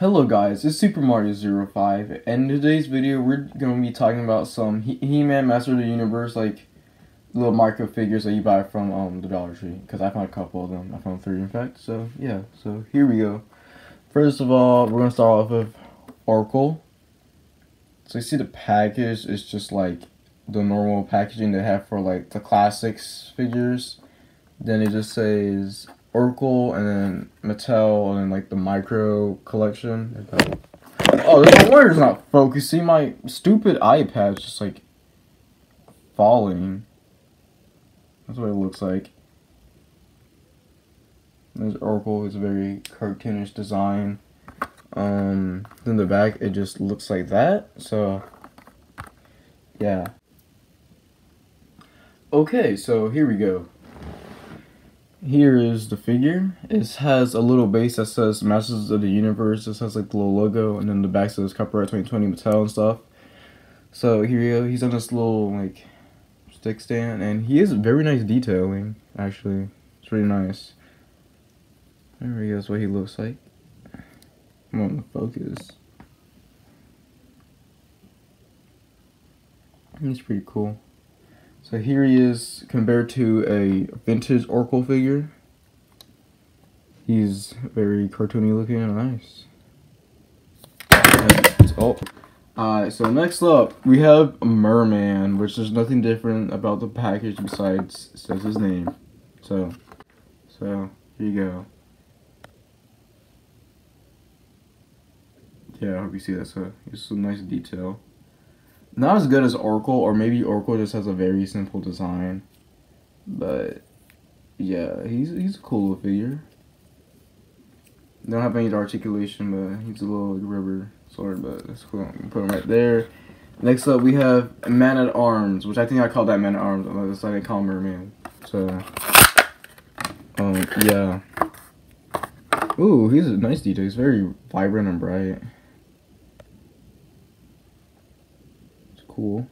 Hello guys, it's Super Mario 05, and in today's video we're going to be talking about some He-Man Master of the Universe, like, little micro figures that you buy from um, the Dollar Tree, because I found a couple of them, I found three in fact, so yeah, so here we go. First of all, we're going to start off with Orko. So you see the package is just like the normal packaging they have for like the classics figures. Then it just says Orko and then Mattel and then like the micro collection. Oh, this is not focusing. My stupid iPad's just like falling. That's what it looks like. This Orko. It's a very cartoonish design. Um, then the back it just looks like that. So, yeah. Okay, so here we go. Here is the figure. It has a little base that says Masters of the Universe. It has like the little logo, and then the back says Copyright 2020 Mattel and stuff. So here you go. He's on this little like stick stand, and he is very nice detailing. Actually, it's really nice. There he goes. What he looks like. I'm on the focus. He's pretty cool. So here he is compared to a vintage Orko figure. He's very cartoony looking and nice. oh. Alright, so next up, we have Merman, which there's nothing different about the package besides says his name. So, so, here you go. Yeah, I hope you see that. So, it's a nice detail. Not as good as Orko, or maybe Orko just has a very simple design. But yeah, he's he's a cool figure. Don't have any articulation, but he's a little rubber sword, but that's cool. Put him right there. Next up, we have Man at Arms, which I think I called that Man at Arms. That's why they call him Merman. So, um, yeah. Ooh, he's a nice detail. He's very vibrant and bright. Cool.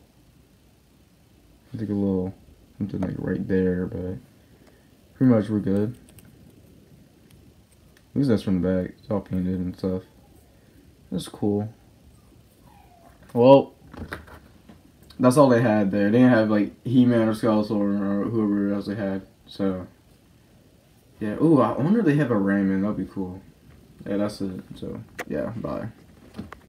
I think a little something like right there, but pretty much we're good. At least that's from the back. It's all painted and stuff. That's cool. Well, that's all they had there. They didn't have like He-Man or Skeletor or whoever else they had. So, yeah. Ooh, I wonder if they have a Ram Man. That'd be cool. Yeah, that's it. So, yeah, bye.